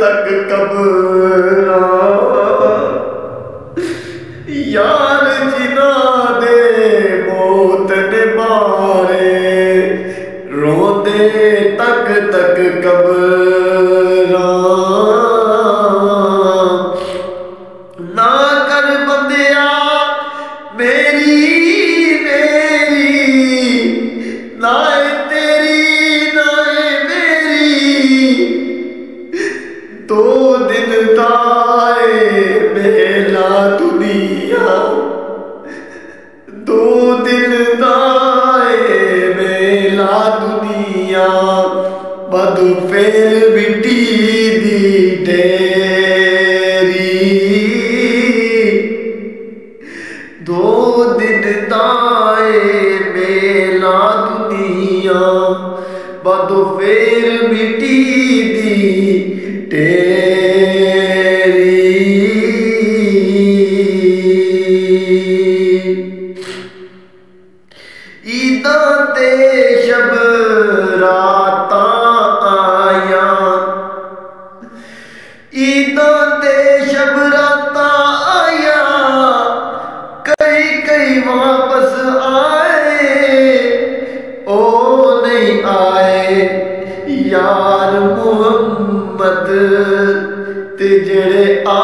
तक कबरा यार जिना दे मौत ने मारे रोते तक तक कबरा बेला दुनिया। दो दिन दाए मेला दुनिया। बद फेर मिट्टी दी डेरी। दो दिन दाए मेला दुनिया। बद फेर मिट्टी दी डेरी। ईदां ईदां शब रातां आया। कई कई वापस आए। ओ नहीं आए, यार मुहम्मद जेड़े आप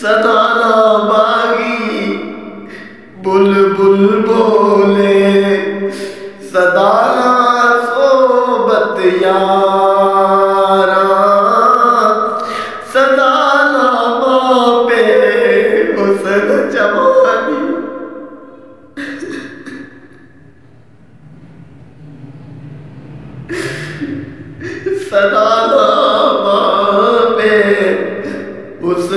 सदाना बागी बुलबुल बोले सदाना सोबत यारा। सदाना बापे हुसन जवानी। सदाना उस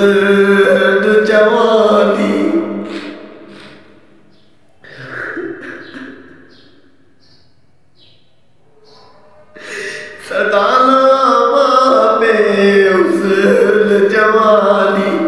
जवानी। सदाना माँ में उस जवानी।